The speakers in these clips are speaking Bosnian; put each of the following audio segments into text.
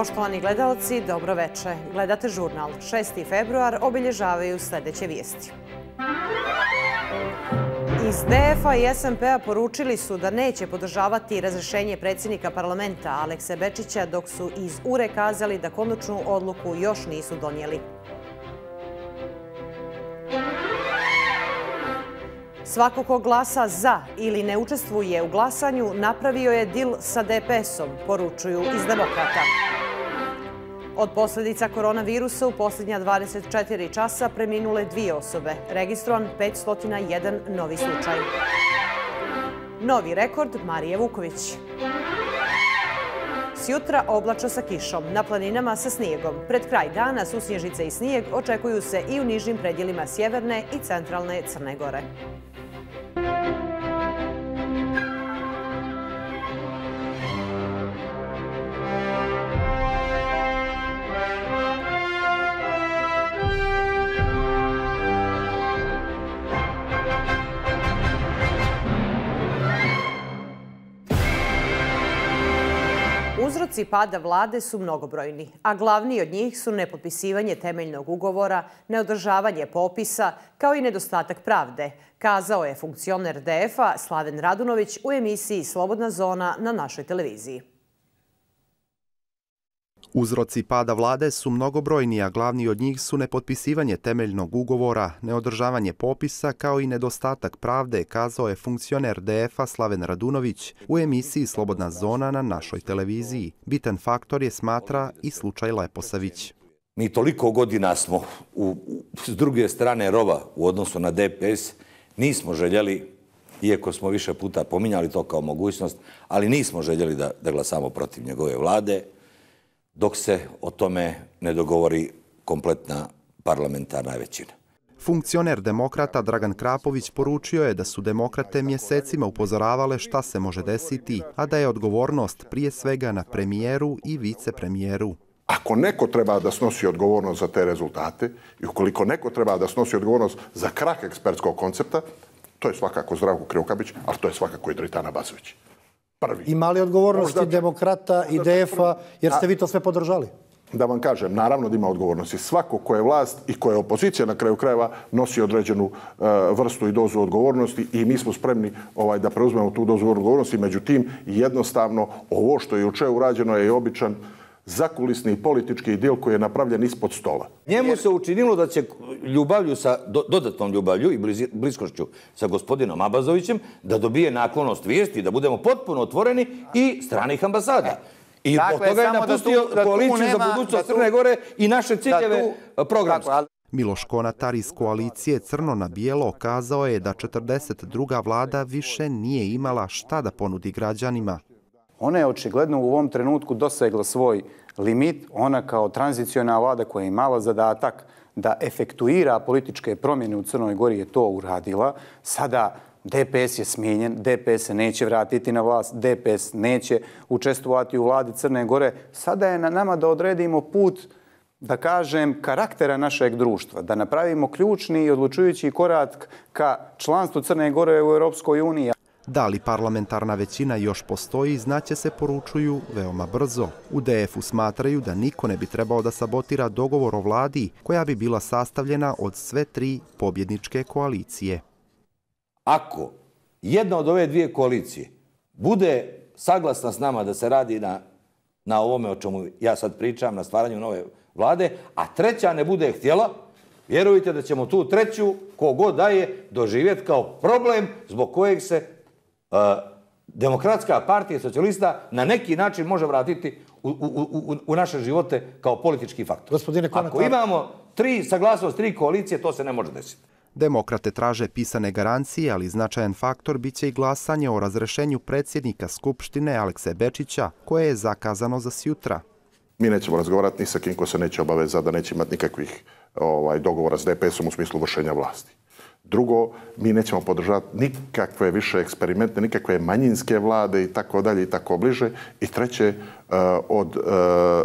Poštovani gledalci, dobro veče. Gledate žurnal. 6. februar obilježavaju sljedeće vijesti. Iz DF-a i SMP-a poručili su da neće podržavati razrešenje predsjednika parlamenta Alekse Bečića dok su iz URE kazali da konačnu odluku još nisu donijeli. Svako ko glasa za ili ne učestvuje u glasanju napravio je dil sa DPS-om, poručuju iz demokrata. Od posljedica koronavirusa u posljednja 24 časa preminule dvije osobe. Registrovan 501 novi slučaj. Novi rekord Marije Vuković. Sjutra oblačo sa kišom, na planinama sa snijegom. Pred kraj dana susnježice i snijeg očekuju se i u nižim predjelima sjeverne i centralne Crne Gore. Uzroci pada vlade su mnogobrojni, a glavni od njih su nepotpisivanje temeljnog ugovora, neodržavanje popisa, kao i nedostatak pravde, kazao je funkcioner DF-a Slaven Radunović u emisiji Slobodna zona na našoj televiziji. Uzroci pada vlade su mnogobrojni, a glavni od njih su nepotpisivanje temeljnog ugovora, neodržavanje popisa kao i nedostatak pravde, kazao je funkcioner DF-a Slaven Radunović u emisiji Slobodna zona na našoj televiziji. Bitan faktor je smatra i slučaj Leposavić. Mi toliko godina smo u, s druge strane rova u odnosu na DPS, nismo željeli, iako smo više puta pominjali to kao mogućnost, ali nismo željeli da, da glasamo protiv njegove vlade, dok se o tome ne dogovori kompletna parlamentarna većina. Funkcioner demokrata Dragan Krapović poručio je da su demokrate mjesecima upozoravale šta se može desiti, a da je odgovornost prije svega na premijeru i vicepremijeru. Ako neko treba da snosi odgovornost za te rezultate i ukoliko neko treba da snosi odgovornost za krah ekspertskog koncepta, to je svakako Zdravko Krivokabić, ali to je svakako i Dritana Bazović prvi. Ima li odgovornosti demokrata i DF-a, jer ste vi to sve podržali? Da vam kažem, naravno da ima odgovornosti. Svako ko je vlast i ko je opozicija na kraju krajeva nosi određenu uh, vrstu i dozu odgovornosti i mi smo spremni ovaj, da preuzmemo tu dozu odgovornosti. Međutim, jednostavno, ovo što je uče urađeno je običan zakulisni politički dijel koji je napravljen ispod stola. Njemu se učinilo da će ljubavlju sa, dodatnom ljubavlju i bliskošću sa gospodinom Abazovićem da dobije naklonost vijesti, da budemo potpuno otvoreni i stranih ambasada. I dakle, od toga je napustio da tu, koaliciju nema, za budućnost Crne Gore i naše ciljeve programske. Miloš Konatar iz koalicije Crno na Bijelo kazao je da 42. vlada više nije imala šta da ponudi građanima. Ona je očigledno u ovom trenutku dosegla svoj limit. Ona kao tranzicijona vlada koja je imala zadatak da efektuira političke promjene u Crnoj Gori je to uradila. Sada DPS je smijenjen, DPS se neće vratiti na vlast, DPS neće učestvovati u vladi Crne Gore. Sada je na nama da odredimo put, da kažem, karaktera našeg društva, da napravimo ključni i odlučujući korak ka članstvu Crne Gore u Europskoj uniji. Da li parlamentarna većina još postoji, znaće se poručuju veoma brzo. U DF-u smatraju da niko ne bi trebao da sabotira dogovor o vladi koja bi bila sastavljena od sve tri pobjedničke koalicije. Ako jedna od ove dvije koalicije bude saglasna s nama da se radi na, na ovome o čemu ja sad pričam, na stvaranju nove vlade, a treća ne bude htjela, vjerujte da ćemo tu treću, kogod daje, doživjeti kao problem zbog kojeg se demokratska partija socijalista na neki način može vratiti u, u, u, u naše živote kao politički faktor. Gospodine Konatar... Ako imamo tri saglasnost, tri koalicije, to se ne može desiti. Demokrate traže pisane garancije, ali značajan faktor bit će i glasanje o razrešenju predsjednika Skupštine Alekse Bečića, koje je zakazano za sjutra. Mi nećemo razgovarati ni sa kim ko se neće obavezati da neće imati nikakvih ovaj, dogovora s DPS-om u smislu vršenja vlasti. Drugo, mi nećemo podržati nikakve više eksperimente, nikakve manjinske vlade i tako dalje i tako bliže. I treće, eh, od eh, eh,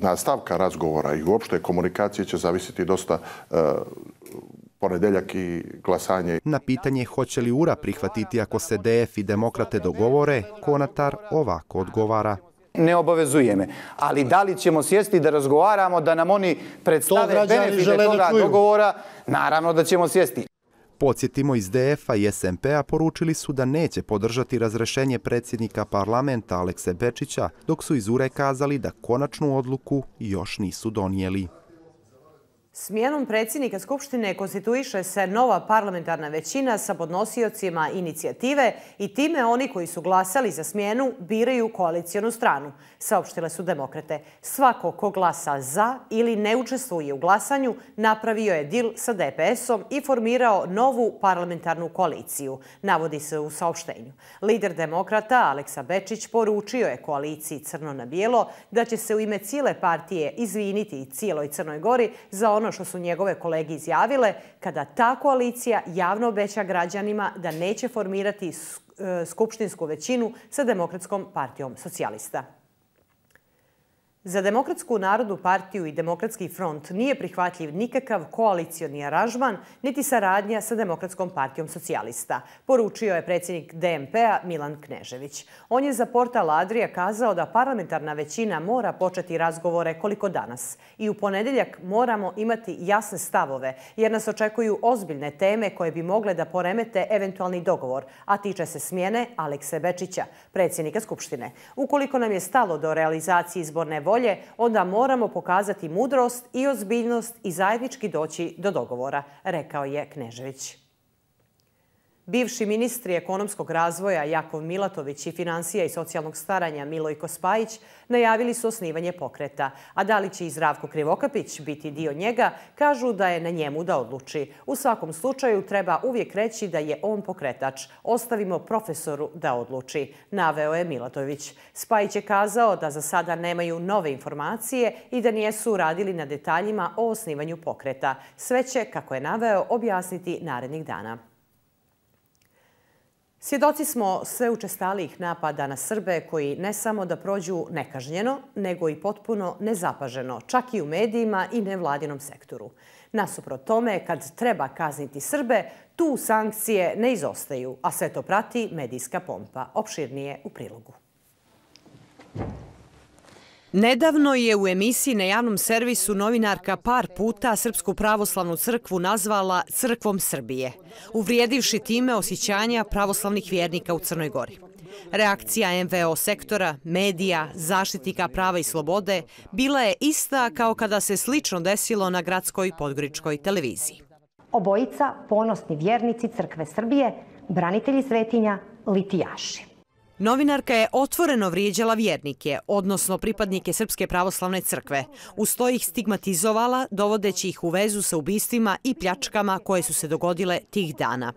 nastavka razgovora i uopšte komunikacije će zavisiti dosta ponedeljak i glasanje. Na pitanje hoće li URA prihvatiti ako se DF i demokrate dogovore, Konatar ovako odgovara. Ne obavezuje me. Ali da li ćemo sjesti da razgovaramo, da nam oni predstave benefite toga dogovora? Naravno da ćemo sjesti. Podsjetimo iz DF-a i SMP-a poručili su da neće podržati razrešenje predsjednika parlamenta Alekse Bečića, dok su iz URE kazali da konačnu odluku još nisu donijeli. Smjenom predsjednika Skupštine konstituiše se nova parlamentarna većina sa podnosiocima inicijative i time oni koji su glasali za smjenu biraju koalicijonu stranu, saopštile su demokrate. Svako ko glasa za ili ne učestvuje u glasanju napravio je dil sa DPS-om i formirao novu parlamentarnu koaliciju, navodi se u saopštenju. Lider demokrata Aleksa Bečić poručio je koaliciji Crno na bijelo da će se u ime cijele partije izviniti cijeloj Crnoj gori za ono ono što su njegove kolege izjavile, kada ta koalicija javno obeća građanima da neće formirati e, skupštinsku većinu sa Demokratskom partijom socijalista. Za Demokratsku narodnu partiju i Demokratski front nije prihvatljiv nikakav koalicioni aranžman niti saradnja sa Demokratskom partijom socijalista, poručio je predsjednik DMP-a Milan Knežević. On je za portal Adrija kazao da parlamentarna većina mora početi razgovore koliko danas i u ponedeljak moramo imati jasne stavove jer nas očekuju ozbiljne teme koje bi mogle da poremete eventualni dogovor, a tiče se smjene Alekse Bečića, predsjednika Skupštine. Ukoliko nam je stalo do realizacije izborne volje, onda moramo pokazati mudrost i ozbiljnost i zajednički doći do dogovora, rekao je Knežević. Bivši ministri ekonomskog razvoja Jakov Milatović i financija i socijalnog staranja Milojko Spajić najavili su osnivanje pokreta. A da li će i Zdravko Krivokapić biti dio njega, kažu da je na njemu da odluči. U svakom slučaju treba uvijek reći da je on pokretač. Ostavimo profesoru da odluči, naveo je Milatović. Spajić je kazao da za sada nemaju nove informacije i da nijesu radili na detaljima o osnivanju pokreta. Sve će, kako je naveo, objasniti narednih dana. Svjedoci smo sve učestalijih napada na Srbe koji ne samo da prođu nekažnjeno, nego i potpuno nezapaženo, čak i u medijima i nevladinom sektoru. Nasupro tome, kad treba kazniti Srbe, tu sankcije ne izostaju, a sve to prati medijska pompa. Opširnije u prilogu. Nedavno je u emisiji na javnom servisu novinarka par puta Srpsku pravoslavnu crkvu nazvala Crkvom Srbije, uvrijedivši time osjećanja pravoslavnih vjernika u Crnoj Gori. Reakcija MVO sektora, medija, zaštitika prava i slobode bila je ista kao kada se slično desilo na gradskoj podgoričkoj televiziji. Obojica ponosni vjernici Crkve Srbije, branitelji svetinja, litijaši. Novinarka je otvoreno vrijeđala vjernike, odnosno pripadnike Srpske pravoslavne crkve. Uz to ih stigmatizovala, dovodeći ih u vezu sa ubistvima i pljačkama koje su se dogodile tih dana.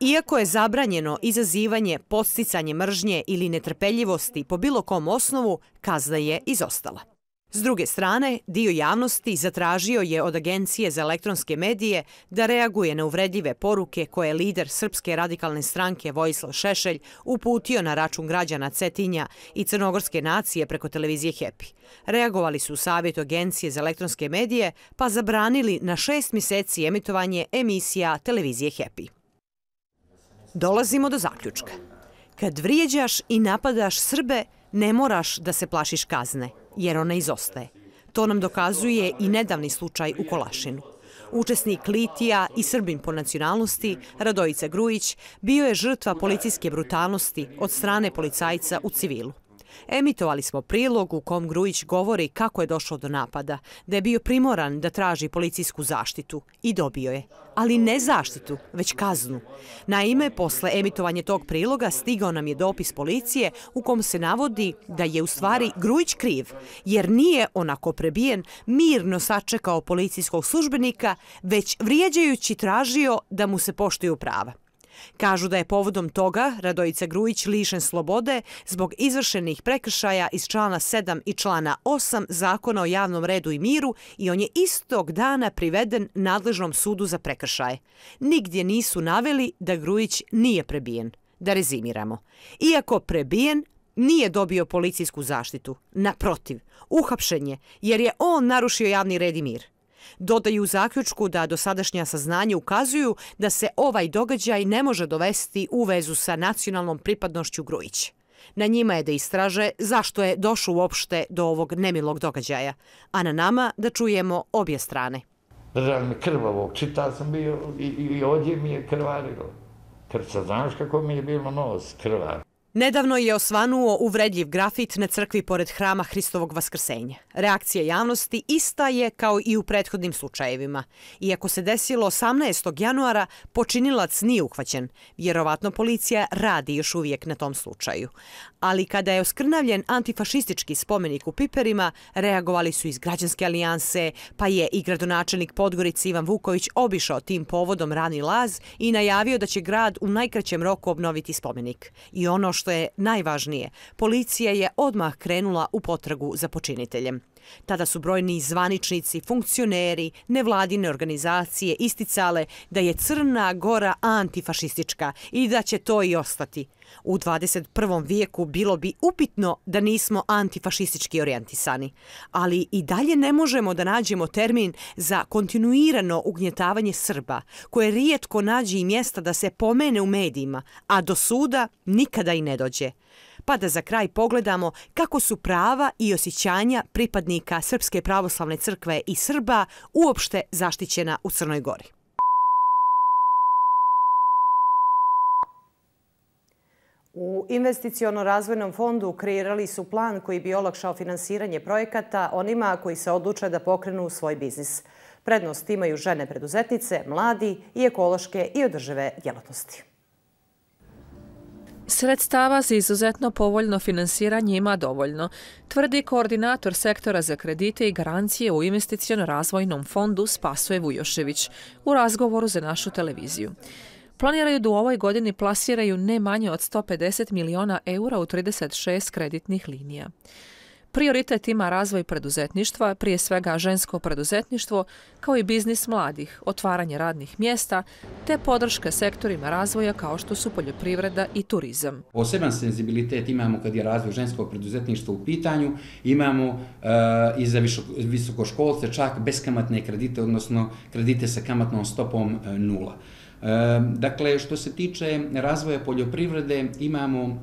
Iako je zabranjeno izazivanje, posticanje mržnje ili netrpeljivosti po bilo kom osnovu, kazna je izostala. S druge strane, dio javnosti zatražio je od Agencije za elektronske medije da reaguje na uvredljive poruke koje je lider Srpske radikalne stranke Vojislav Šešelj uputio na račun građana Cetinja i crnogorske nacije preko televizije Happy. Reagovali su u savjetu Agencije za elektronske medije pa zabranili na šest mjeseci emitovanje emisija televizije Happy. Dolazimo do zaključka. Kad vrijeđaš i napadaš Srbe, ne moraš da se plašiš kazne jer ona izostaje. To nam dokazuje i nedavni slučaj u Kolašinu. Učesnik Litija i Srbin po nacionalnosti, Radojica Grujić, bio je žrtva policijske brutalnosti od strane policajca u civilu. Emitovali smo prilog u kom Grujić govori kako je došlo do napada, da je bio primoran da traži policijsku zaštitu i dobio je. Ali ne zaštitu, već kaznu. Naime, posle emitovanja tog priloga stigao nam je dopis policije u kom se navodi da je u stvari Grujić kriv, jer nije onako prebijen mirno sačekao policijskog službenika, već vrijeđajući tražio da mu se poštuju prava. Kažu da je povodom toga Radojica Grujić lišen slobode zbog izvršenih prekršaja iz člana 7 i člana 8 Zakona o javnom redu i miru i on je istog dana priveden nadležnom sudu za prekršaje. Nigdje nisu naveli da Grujić nije prebijen. Da rezimiramo. Iako prebijen, nije dobio policijsku zaštitu. Naprotiv, uhapšen je jer je on narušio javni red i mir. Dodaju u zaključku da dosadašnja saznanja ukazuju da se ovaj događaj ne može dovesti u vezu sa nacionalnom pripadnošću Grujić. Na njima je da istraže zašto je došlo uopšte do ovog nemilog događaja, a na nama da čujemo obje strane. Držali mi krvavog, čitao sam bio i, i ovdje mi je krvarilo. Krca, znaš kako mi je bilo nos, krvar. Nedavno je osvanuo uvredljiv grafit na crkvi pored hrama Hristovog vaskrsenja. Reakcija javnosti ista je kao i u prethodnim slučajevima. Iako se desilo 18. januara, počinilac nije uhvaćen. Vjerovatno policija radi još uvijek na tom slučaju. Ali kada je oskrnavljen antifašistički spomenik u Piperima, reagovali su iz građanske alijanse, pa je i gradonačelnik Podgorici Ivan Vuković obišao tim povodom rani laz i najavio da će grad u najkraćem roku obnoviti spomenik. I ono što što je najvažnije, policija je odmah krenula u potragu za počiniteljem. Tada su brojni zvaničnici, funkcioneri, nevladine organizacije isticale da je Crna Gora antifašistička i da će to i ostati. U 21. vijeku bilo bi upitno da nismo antifašistički orijentisani, ali i dalje ne možemo da nađemo termin za kontinuirano ugnjetavanje Srba, koje rijetko nađe i mjesta da se pomene u medijima, a do suda nikada i ne dođe pa da za kraj pogledamo kako su prava i osjećanja pripadnika Srpske pravoslavne crkve i Srba uopšte zaštićena u Crnoj Gori. U Investiciono-razvojnom fondu kreirali su plan koji bi olakšao finansiranje projekata onima koji se odluče da pokrenu svoj biznis. Prednost imaju žene preduzetnice, mladi i ekološke i održive djelatnosti. Sredstava za izuzetno povoljno finansiranje ima dovoljno, tvrdi koordinator sektora za kredite i garancije u investicijono-razvojnom fondu Spasoje Vujošević u razgovoru za našu televiziju. Planiraju da u ovoj godini plasiraju ne manje od 150 miliona eura u 36 kreditnih linija. Prioritet ima razvoj preduzetništva, prije svega žensko preduzetništvo, kao i biznis mladih, otvaranje radnih mjesta, te podrška sektorima razvoja kao što su poljoprivreda i turizam. Poseban senzibilitet imamo kad je razvoj ženskog preduzetništva u pitanju. Imamo uh, i za visokoškolce čak beskamatne kredite, odnosno kredite sa kamatnom stopom e, nula. Uh, dakle, što se tiče razvoja poljoprivrede, imamo uh,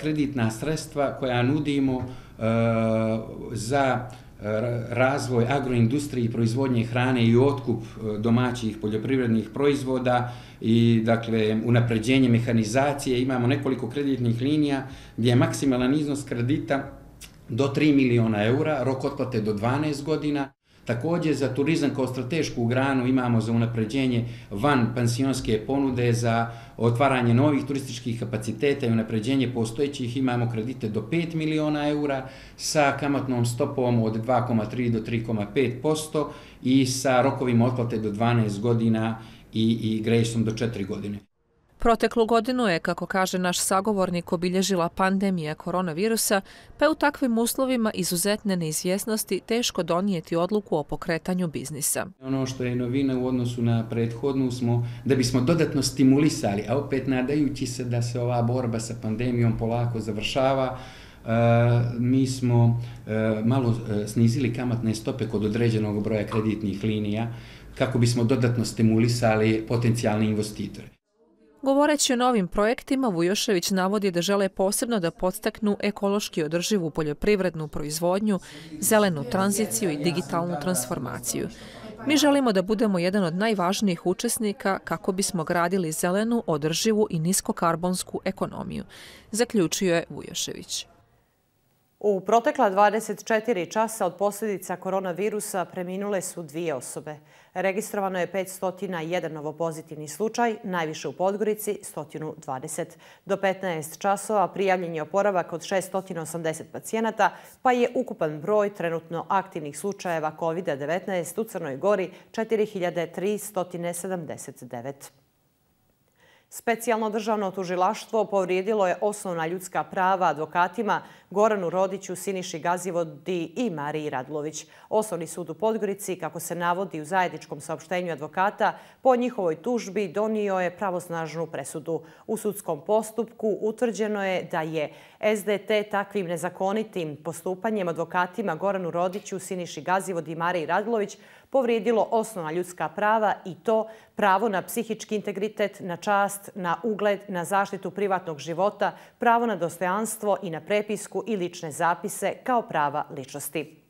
kreditna sredstva koja nudimo Eh, za eh, razvoj agroindustrije i proizvodnje hrane i otkup eh, domaćih poljoprivrednih proizvoda i dakle unapređenje mehanizacije. Imamo nekoliko kreditnih linija gdje je maksimalan iznos kredita do 3 miliona eura, rok otplate do 12 godina. Takođe za turizam kao stratešku granu imamo za unapređenje van pansionske ponude za otvaranje novih turističkih kapaciteta i unapređenje postojećih imamo kredite do 5 miliona eura sa kamatnom stopom od 2,3 do 3,5% i sa rokovima otplate do 12 godina i, i grejsom do 4 godine. Proteklu godinu je, kako kaže naš sagovornik, obilježila pandemija koronavirusa, pa je u takvim uslovima izuzetne neizvjesnosti teško donijeti odluku o pokretanju biznisa. Ono što je novina u odnosu na prethodnu smo da bismo dodatno stimulisali, a opet nadajući se da se ova borba sa pandemijom polako završava, Uh, mi smo uh, malo uh, snizili kamatne stope kod određenog broja kreditnih linija kako bismo dodatno stimulisali potencijalne investitore. Govoreći o novim projektima, Vujošević navodi da žele posebno da podstaknu ekološki održivu poljoprivrednu proizvodnju, zelenu tranziciju i digitalnu transformaciju. Mi želimo da budemo jedan od najvažnijih učesnika kako bismo gradili zelenu, održivu i niskokarbonsku ekonomiju, zaključio je Vujošević. U protekla 24 časa od posljedica koronavirusa preminule su dvije osobe. Registrovano je 501 novopozitivni slučaj, najviše u Podgorici 120. Do 15 časova prijavljen je oporavak od 680 pacijenata, pa je ukupan broj trenutno aktivnih slučajeva COVID-19 u Crnoj Gori 4379. Specijalno državno tužilaštvo povrijedilo je osnovna ljudska prava advokatima Goranu Rodiću, Siniši Gazivodi i Mariji Radlović. Osnovni sud u Podgorici, kako se navodi u zajedničkom saopštenju advokata, po njihovoj tužbi donio je pravosnažnu presudu. U sudskom postupku utvrđeno je da je SDT takvim nezakonitim postupanjem advokatima Goranu Rodiću, Siniši Gazivodi i Mariji Radlović povrijedilo osnovna ljudska prava i to pravo na psihički integritet, na čast, na ugled, na zaštitu privatnog života, pravo na dostojanstvo i na prepisku i lične zapise kao prava ličnosti.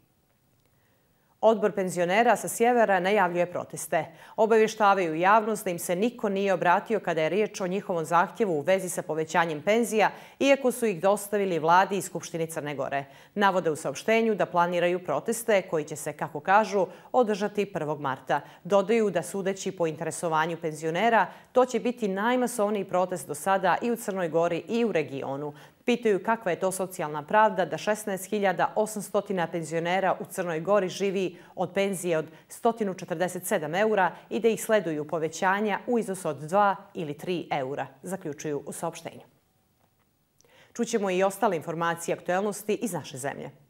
Odbor penzionera sa sjevera najavljuje proteste. Obavještavaju javnost da im se niko nije obratio kada je riječ o njihovom zahtjevu u vezi sa povećanjem penzija, iako su ih dostavili vladi i Skupštini Crne Gore. Navode u saopštenju da planiraju proteste koji će se, kako kažu, održati 1. marta. Dodaju da sudeći po interesovanju penzionera, to će biti najmasovniji protest do sada i u Crnoj Gori i u regionu. Pitaju kakva je to socijalna pravda da 16.800 penzionera u Crnoj Gori živi od penzije od 147 eura i da ih sleduju povećanja u iznosu od 2 ili 3 eura, zaključuju u saopštenju. Čućemo i ostale informacije i aktuelnosti iz naše zemlje.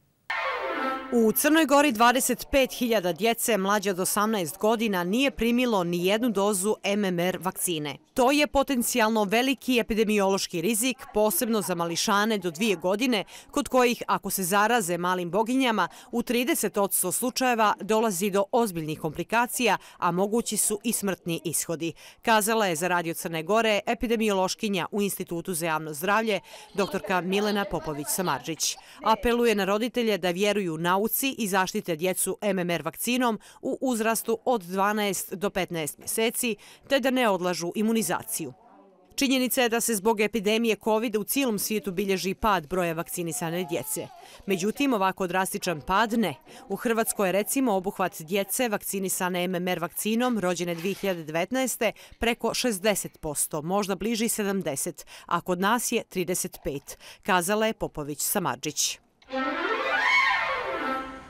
U Crnoj Gori 25.000 djece mlađe od 18 godina nije primilo ni jednu dozu MMR vakcine. To je potencijalno veliki epidemiološki rizik, posebno za mališane do dvije godine, kod kojih, ako se zaraze malim boginjama, u 30% slučajeva dolazi do ozbiljnih komplikacija, a mogući su i smrtni ishodi. Kazala je za Radio Crne Gore epidemiološkinja u Institutu za javno zdravlje, doktorka Milena Popović-Samarđić. Apeluje na roditelje da vjeruju na nauci i zaštite djecu MMR vakcinom u uzrastu od 12 do 15 mjeseci, te da ne odlažu imunizaciju. Činjenica je da se zbog epidemije COVID u cijelom svijetu bilježi pad broja vakcinisane djece. Međutim, ovako drastičan pad ne. U Hrvatskoj je recimo obuhvat djece vakcinisane MMR vakcinom rođene 2019. preko 60%, možda bliži 70%, a kod nas je 35%, kazala je Popović Samadžić.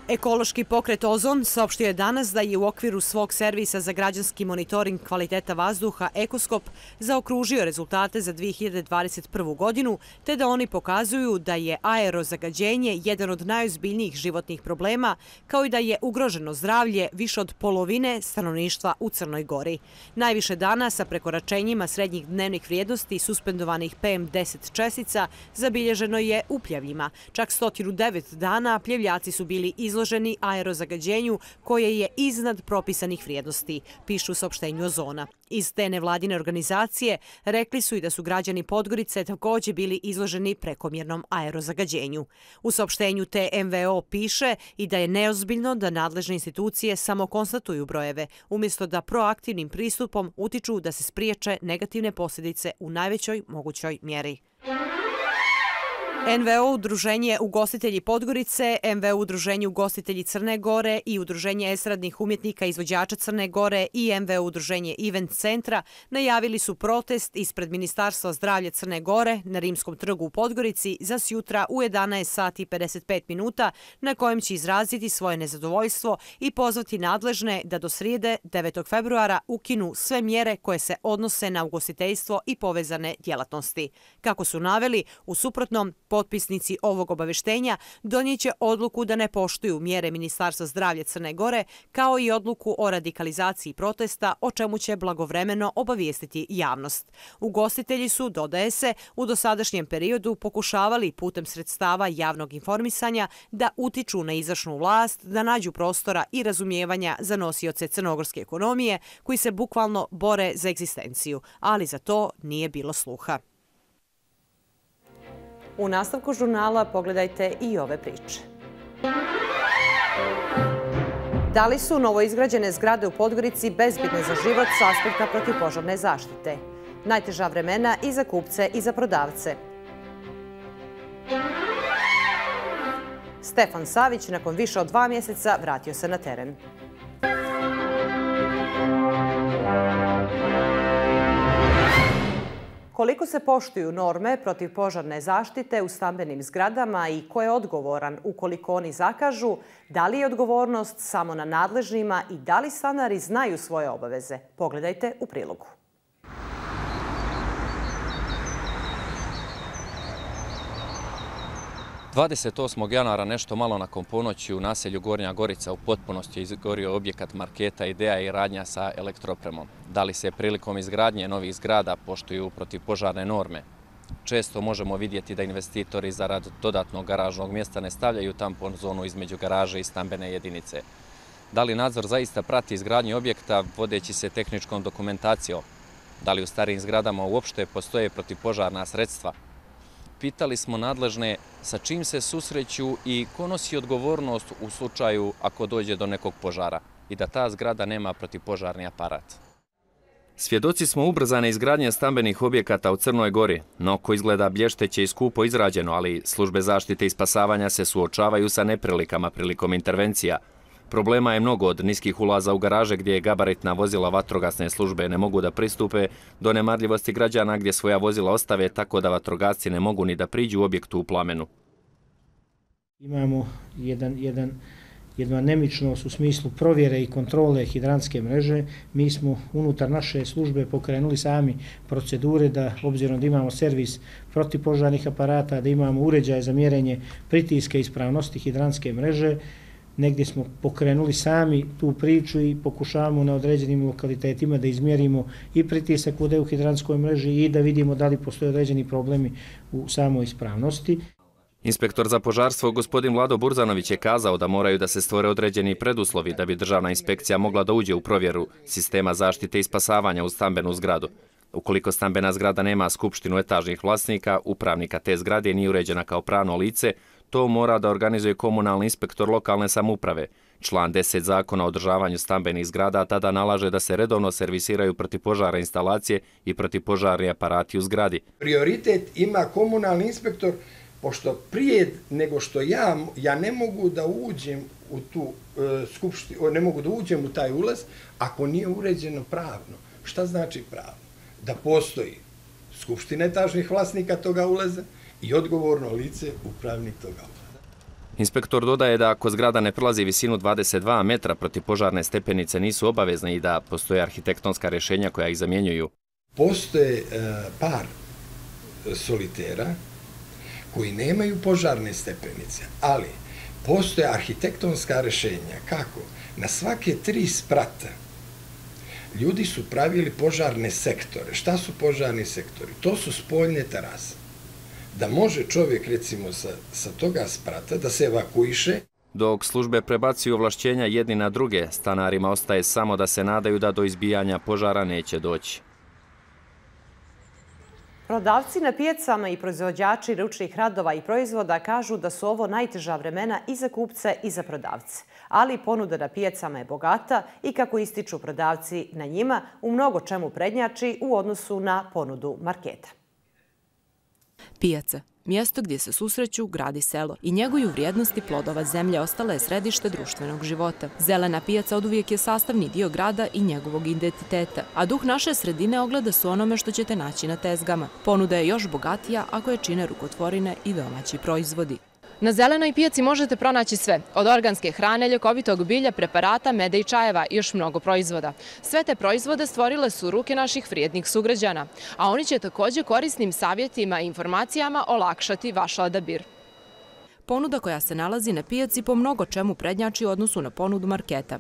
Ekološki pokret Ozon saopštio je danas da je u okviru svog servisa za građanski monitoring kvaliteta vazduha Ekoskop zaokružio rezultate za 2021. godinu, te da oni pokazuju da je aerozagađenje jedan od najozbiljnijih životnih problema, kao i da je ugroženo zdravlje više od polovine stanovništva u Crnoj Gori. Najviše dana sa prekoračenjima srednjih dnevnih vrijednosti suspendovanih PM10 čestica zabilježeno je u pljevljima. Čak 109 dana pljevljaci su bili izgledani izloženi aerozagađenju koje je iznad propisanih vrijednosti, pišu u saopštenju Ozona. Iz te nevladine organizacije rekli su i da su građani Podgorice također bili izloženi prekomjernom aerozagađenju. U saopštenju te MVO piše i da je neozbiljno da nadležne institucije samo konstatuju brojeve, umjesto da proaktivnim pristupom utiču da se spriječe negativne posljedice u najvećoj mogućoj mjeri. NVO Udruženje Ugostitelji Podgorice, MVO Udruženje Ugostitelji Crne Gore i Udruženje esradnih umjetnika izvođača Crne Gore i MVO Udruženje Event Centra najavili su protest ispred Ministarstva zdravlja Crne Gore na Rimskom trgu u Podgorici za sjutra u 11 sati 55 minuta na kojem će izraziti svoje nezadovoljstvo i pozvati nadležne da do srijede 9. februara ukinu sve mjere koje se odnose na ugostiteljstvo i povezane djelatnosti. Kako su naveli, u suprotnom potpisnici ovog obaveštenja donijeće odluku da ne poštuju mjere Ministarstva zdravlja Crne Gore kao i odluku o radikalizaciji protesta o čemu će blagovremeno obavijestiti javnost. Ugostitelji su, dodaje se, u dosadašnjem periodu pokušavali putem sredstava javnog informisanja da utiču na izašnu vlast, da nađu prostora i razumijevanja za nosioce crnogorske ekonomije koji se bukvalno bore za egzistenciju, ali za to nije bilo sluha. U nastavku žurnala pogledajte i ove priče. Da li su novoizgrađene zgrade u Podgorici bezbitne za život s aspekta protipožarne zaštite? Najteža vremena i za kupce i za prodavce. Stefan Savić nakon više od dva mjeseca vratio se na teren. Koliko se poštuju norme protiv požarne zaštite u stambenim zgradama i ko je odgovoran ukoliko oni zakažu, da li je odgovornost samo na nadležnima i da li stanari znaju svoje obaveze? Pogledajte u prilogu. 28. januara nešto malo nakon ponoći u naselju Gornja Gorica u potpunosti je izgorio objekat marketa Ideja i radnja sa elektropremom. Da li se prilikom izgradnje novih zgrada poštuju protiv požarne norme? Često možemo vidjeti da investitori zarad dodatnog garažnog mjesta ne stavljaju tampon zonu između garaže i stambene jedinice. Da li nadzor zaista prati izgradnju objekta vodeći se tehničkom dokumentacijom? Da li u starijim zgradama uopšte postoje protivpožarna sredstva? Pitali smo nadležne sa čim se susreću i ko nosi odgovornost u slučaju ako dođe do nekog požara i da ta zgrada nema protipožarni aparat. Svjedoci smo ubrzane izgradnje stambenih objekata u Crnoj Gori, no ko izgleda blješteće i skupo izrađeno, ali službe zaštite i spasavanja se suočavaju sa neprilikama prilikom intervencija – Problema je mnogo od niskih ulaza u garaže gdje gabaritna vozila vatrogasne službe ne mogu da pristupe, do nemarljivosti građana gdje svoja vozila ostave tako da vatrogasci ne mogu ni da priđu u objektu u plamenu. Imamo jedan, jedan, jednu anemičnost u smislu provjere i kontrole hidranske mreže. Mi smo unutar naše službe pokrenuli sami procedure da, obzirom da imamo servis protipožarnih aparata, da imamo uređaje za mjerenje pritiske ispravnosti hidranske mreže, negdje smo pokrenuli sami tu priču i pokušavamo na određenim lokalitetima da izmjerimo i pritisak vode u hidranskoj mreži i da vidimo da li postoje određeni problemi u samoj ispravnosti. Inspektor za požarstvo gospodin Vlado Burzanović je kazao da moraju da se stvore određeni preduslovi da bi državna inspekcija mogla da uđe u provjeru sistema zaštite i spasavanja u stambenu zgradu. Ukoliko stambena zgrada nema skupštinu etažnih vlasnika, upravnika te zgrade nije uređena kao pravno lice, to mora da organizuje komunalni inspektor lokalne samuprave. Član 10 zakona o održavanju stambenih zgrada tada nalaže da se redovno servisiraju protipožarne instalacije i protipožarni aparati u zgradi. Prioritet ima komunalni inspektor, pošto prije nego što ja, ja ne mogu da uđem u tu e, skupštinu, ne mogu da uđem u taj ulaz ako nije uređeno pravno. Šta znači pravno? Da postoji skupština etažnih vlasnika toga ulaza, i odgovorno lice upravnik toga Inspektor dodaje da ako zgrada ne prelazi visinu 22 metra proti požarne stepenice nisu obavezne i da postoje arhitektonska rješenja koja ih zamjenjuju. Postoje e, par solitera koji nemaju požarne stepenice, ali postoje arhitektonska rješenja kako na svake tri sprata ljudi su pravili požarne sektore. Šta su požarni sektori? To su spoljne terase da može čovjek, recimo, sa, sa toga sprata da se evakuiše. Dok službe prebacuju ovlašćenja jedni na druge, stanarima ostaje samo da se nadaju da do izbijanja požara neće doći. Prodavci na pijecama i proizvođači ručnih radova i proizvoda kažu da su ovo najteža vremena i za kupce i za prodavce. Ali ponuda na pijecama je bogata i kako ističu prodavci na njima, u mnogo čemu prednjači u odnosu na ponudu marketa. Pijaca, mjesto gdje se susreću gradi selo i njeguju vrijednosti plodova zemlje ostala je središte društvenog života. Zelena pijaca od uvijek je sastavni dio grada i njegovog identiteta, a duh naše sredine ogleda su onome što ćete naći na tezgama. Ponuda je još bogatija ako je čine rukotvorine i domaći proizvodi. Na zelenoj pijaci možete pronaći sve, od organske hrane, ljekovitog bilja, preparata, mede i čajeva i još mnogo proizvoda. Sve te proizvode stvorile su ruke naših vrijednih sugrađana, a oni će također korisnim savjetima i informacijama olakšati vaš odabir. Ponuda koja se nalazi na pijaci po mnogo čemu prednjači u odnosu na ponudu marketa.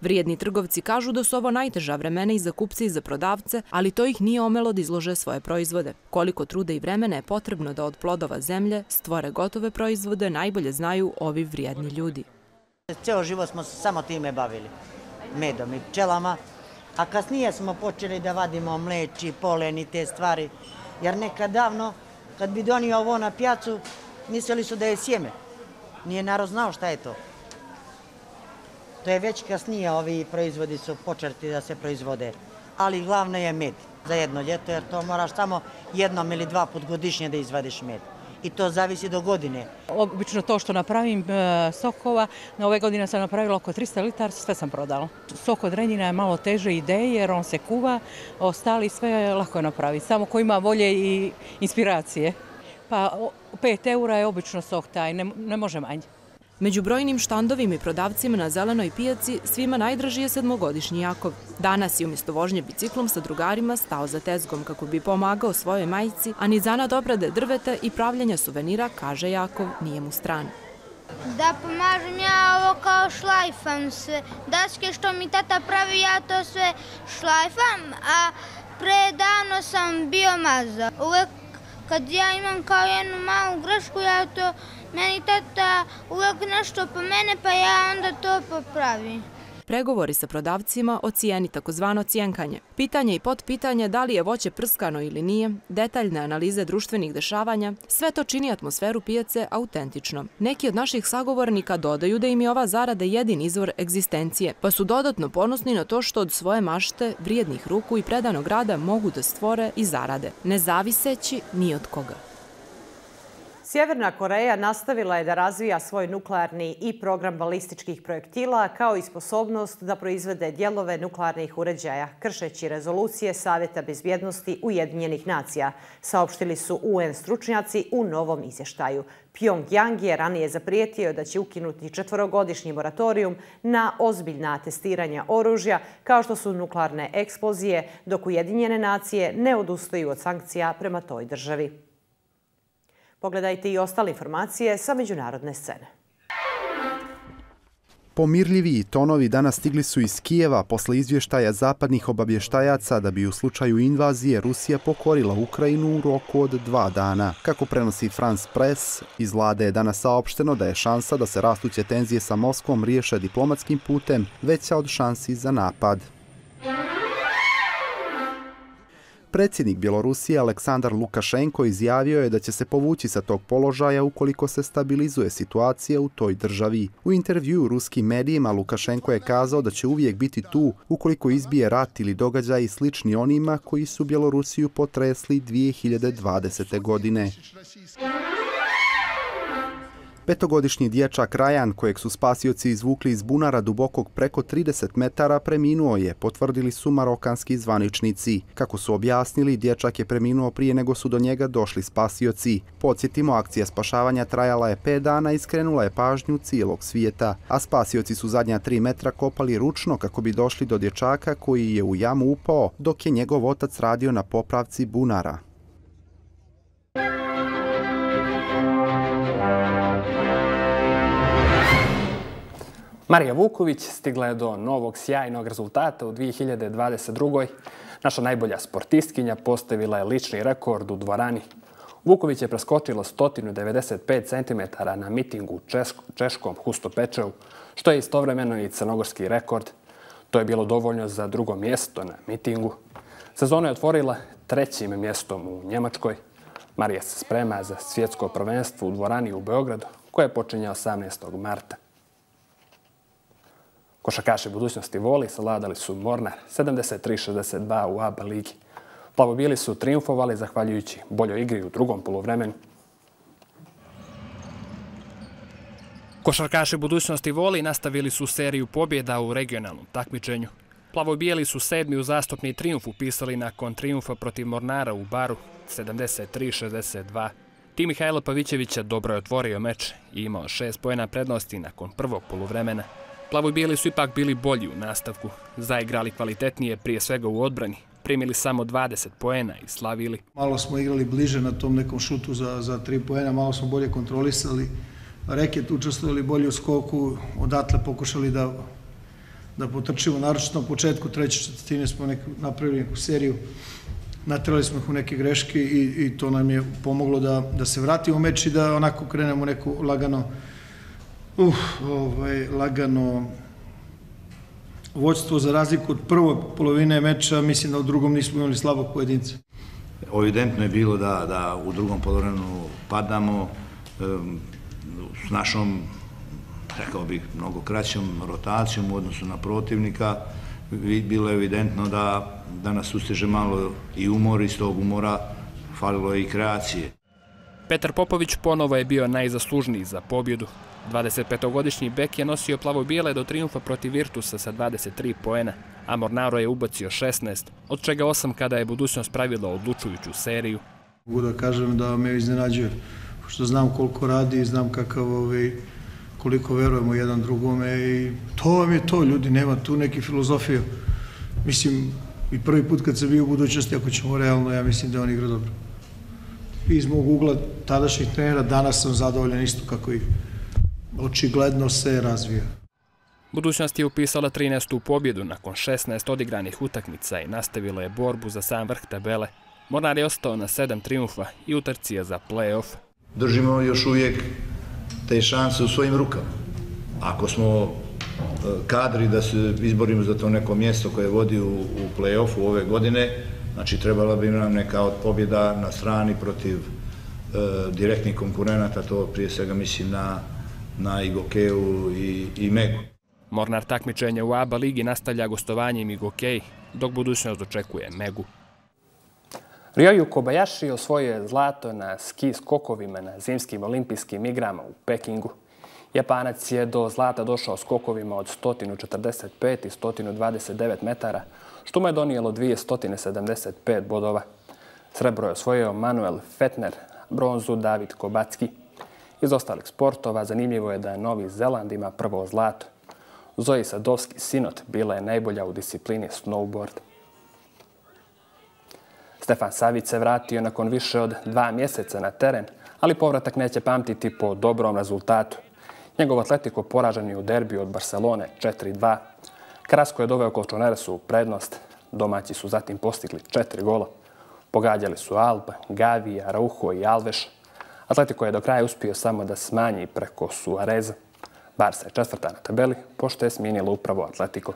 Vrijedni trgovci kažu da su ovo najteža vremena i za kupce i za prodavce, ali to ih nije omelo da izlože svoje proizvode. Koliko truda i vremena je potrebno da od plodova zemlje stvore gotove proizvode, najbolje znaju ovi vrijedni ljudi. Ceo život smo samo time bavili, medom i pčelama, a kasnije smo počeli da vadimo mleči, polen i te stvari, jer nekad davno, kad bi donio ovo na pjacu, mislili su da je sjeme. Nije narod znao šta je to. To je već kasnije, ovi proizvodi su početi da se proizvode. Ali glavno je med za jedno ljeto, jer to moraš samo jednom ili dva put godišnje da izvadiš med. I to zavisi do godine. Obično to što napravim e, sokova, na ove godine sam napravila oko 300 litara, sve sam prodala. Sok od renjina je malo teže ideje jer on se kuva, ostali sve lako je napraviti. Samo ko ima volje i inspiracije. Pa 5 eura je obično sok taj, ne može manje. Među brojnim štandovima i prodavcima na zelenoj pijaci svima najdraži je sedmogodišnji Jakov. Danas je umjesto vožnje biciklom sa drugarima stao za tezgom kako bi pomagao svojoj majici, a ni zanad obrade drveta i pravljanja suvenira, kaže Jakov, nije mu stran. Da pomažem ja ovo kao šlajfam sve. Daske što mi tata pravi, ja to sve šlajfam, a predavno sam bio maza. Uvek kad ja imam kao jednu malu grešku, ja to, meni tata uvek nešto po mene, pa ja onda to popravim pregovori sa prodavcima o cijeni, takozvano cijenkanje. Pitanje i potpitanje da li je voće prskano ili nije, detaljne analize društvenih dešavanja, sve to čini atmosferu pijace autentično. Neki od naših sagovornika dodaju da im je ova zarada jedin izvor egzistencije, pa su dodatno ponosni na to što od svoje mašte, vrijednih ruku i predanog rada mogu da stvore i zarade, nezaviseći ni od koga. Sjeverna Koreja nastavila je da razvija svoj nuklearni i program balističkih projektila kao i sposobnost da proizvede dijelove nuklearnih uređaja, kršeći rezolucije Savjeta bezbjednosti Ujedinjenih nacija, saopštili su UN stručnjaci u novom izještaju. Pyongyang je ranije zaprijetio da će ukinuti četvorogodišnji moratorijum na ozbiljna testiranja oružja kao što su nuklearne eksplozije, dok Ujedinjene nacije ne odustaju od sankcija prema toj državi. Pogledajte i ostale informacije sa međunarodne scene. Pomirljivi tonovi danas stigli su iz Kijeva posle izvještaja zapadnih obavještajaca da bi u slučaju invazije Rusija pokorila Ukrajinu u roku od dva dana. Kako prenosi France Press, iz vlade je danas saopšteno da je šansa da se rastuće tenzije sa Moskvom riješe diplomatskim putem veća od šansi za napad. Predsjednik Bjelorusije Aleksandar Lukašenko izjavio je da će se povući sa tog položaja ukoliko se stabilizuje situacija u toj državi. U intervju ruskim medijima Lukašenko je kazao da će uvijek biti tu ukoliko izbije rat ili događaj slični onima koji su Bjelorusiju potresli 2020. godine. Petogodišnji dječak Rajan, kojeg su spasioci izvukli iz bunara dubokog preko 30 metara, preminuo je, potvrdili su marokanski zvaničnici. Kako su objasnili, dječak je preminuo prije nego su do njega došli spasioci. Podsjetimo, akcija spašavanja trajala je 5 dana i skrenula je pažnju cijelog svijeta, a spasioci su zadnja 3 metra kopali ručno kako bi došli do dječaka koji je u jamu upao dok je njegov otac radio na popravci bunara. Marija Vuković stigla je do novog sjajnog rezultata u 2022. Naša najbolja sportistkinja postavila je lični rekord u dvorani. Vuković je preskočila 195 cm na mitingu u Češkom Hustopečevu, što je istovremeno i crnogorski rekord. To je bilo dovoljno za drugo mjesto na mitingu. Sezona je otvorila trećim mjestom u Njemačkoj. Marija se sprema za svjetsko prvenstvo u dvorani u Beogradu, koje počinje 18. marta. Košakaši budućnosti voli savladali su Mornar 73-62 u ABA ligi. Plavobili su triumfovali zahvaljujući boljoj igri u drugom polovremenu. Košarkaši budućnosti voli nastavili su seriju pobjeda u regionalnom takmičenju. Plavobijeli su sedmi u zastupni triumf upisali nakon triumfa protiv Mornara u Baru 73-62. Tim Mihajlo Pavićevića dobro je otvorio meč i imao šest pojena prednosti nakon prvog poluvremena. Plavo-bijeli su ipak bili bolji u nastavku, zaigrali kvalitetnije prije svega u odbrani, primili samo 20 poena i slavili. Malo smo igrali bliže na tom nekom šutu za, za tri poena, malo smo bolje kontrolisali reket, učestvovali bolje u skoku, odatle pokušali da, da potrčimo, naročito na početku treće četvrtine smo nek, napravili neku seriju, natrali smo ih u neke greške i, i to nam je pomoglo da, da se vratimo u meč i da onako krenemo neku lagano uh, ovaj, lagano vođstvo za razliku od prve polovine meča, mislim da u drugom nismo imali slabog pojedinca. Evidentno je bilo da, da u drugom polovremenu padamo um, s našom, rekao bih, mnogo kraćom rotacijom u odnosu na protivnika. Bilo je evidentno da, da nas usteže malo i umor, iz tog umora falilo je i kreacije. Petar Popović ponovo je bio najzaslužniji za pobjedu. 25-godišnji Bek je nosio plavo-bijele do triumfa protiv Virtusa sa 23 poena, a Mornaro je ubacio 16, od čega 8 kada je budućnost pravila odlučujuću seriju. Mogu da kažem da me iznenađuje, što znam koliko radi i znam kakav ovaj, koliko verujemo jedan drugome i to vam je to, ljudi, nema tu neki filozofiju. Mislim, i prvi put kad se bio u budućnosti, ako ćemo realno, ja mislim da on igra dobro. Iz mog ugla tadašnjih trenera, danas sam zadovoljan isto kako i očigledno se razvija. Budućnost je upisala 13. pobjedu nakon 16 odigranih utakmica i nastavila je borbu za sam vrh tabele. Mornar je ostao na sedam triumfa i utrcija za play-off. Držimo još uvijek te šanse u svojim rukama. Ako smo e, kadri da se izborimo za to neko mjesto koje vodi u, u play-offu ove godine, znači trebala bi nam neka od pobjeda na strani protiv e, direktnih konkurenata, to prije svega mislim na, na Igokeu i, i Megu. Mornar takmičenje u ABA ligi nastavlja gostovanjem Igokej, dok budućnost očekuje Megu. Ryoyu Kobayashi osvojio je zlato na ski skokovima na zimskim olimpijskim igrama u Pekingu. Japanac je do zlata došao skokovima od 145 i 129 metara, što mu je donijelo 275 bodova. Srebro je osvojio Manuel Fetner, bronzu David Kobacki. Iz ostalih sportova zanimljivo je da Novi Zeland ima prvo zlato. Zoji Sadovski Sinot bila je najbolja u disciplini snowboard. Stefan Savić se vratio nakon više od dva mjeseca na teren, ali povratak neće pamtiti po dobrom rezultatu. Njegov atletiko poražen je u derbiju od Barcelone 4-2. Krasko je doveo Kolčoneresu u prednost. Domaći su zatim postigli četiri gola. Pogađali su Alba, Gavi, Araujo i Alveš. Atletiko je do kraja uspio samo da smanji preko Suareza. Barca je četvrta na tabeli, pošto je smijenila upravo Atletiko.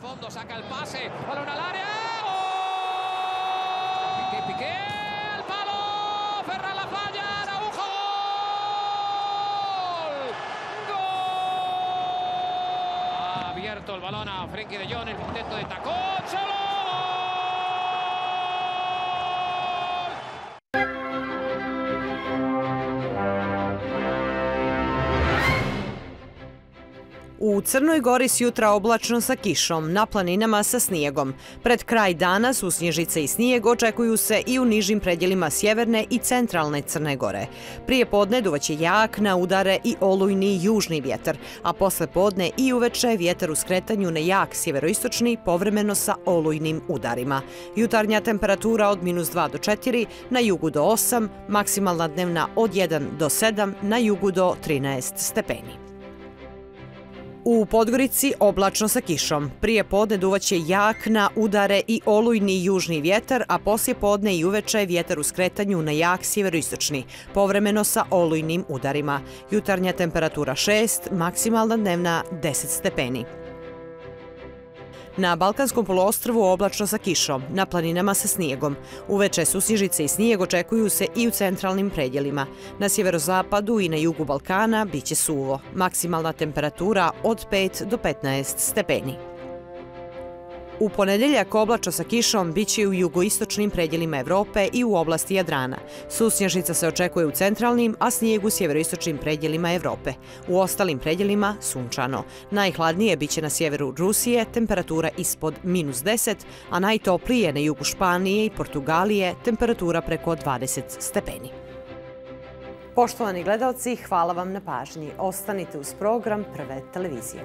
Fondo saca el pase, balón al área. El balón a Frenkie de Jong, el intento de tacón, solo. U Crnoj Gori s jutra oblačno sa kišom, na planinama sa snijegom. Pred kraj dana su snježice i snijeg očekuju se i u nižim predjelima sjeverne i centralne Crne Gore. Prije podne duvaće jak na udare i olujni južni vjetar, a posle podne i uveče vjetar u skretanju na jak sjeveroistočni povremeno sa olujnim udarima. Jutarnja temperatura od minus 2 do 4, na jugu do 8, maksimalna dnevna od 1 do 7, na jugu do 13 stepeni. U Podgorici oblačno sa kišom. Prije podne duvaće jak na udare i olujni južni vjetar, a poslije podne i uveče vjetar u skretanju na jak sjeveroistočni, povremeno sa olujnim udarima. Jutarnja temperatura 6, maksimalna dnevna 10 stepeni. Na Balkanskom poluostrvu oblačno sa kišom, na planinama sa snijegom. Uveče susježice i snijeg očekuju se i u centralnim predjelima. Na sjeverozapadu i na jugu Balkana biće suvo. Maksimalna temperatura od 5 do 15 stepeni. U ponedeljak oblačo sa kišom biće u jugoistočnim predjelima Evrope i u oblasti Jadrana. Susnježica se očekuje u centralnim, a snijeg u sjeveroistočnim predjelima Evrope. U ostalim predjelima sunčano. Najhladnije biće na sjeveru Rusije, temperatura ispod minus 10, a najtoplije na jugu Španije i Portugalije, temperatura preko 20 stepeni. Poštovani gledalci, hvala vam na pažnji. Ostanite uz program Prve televizije.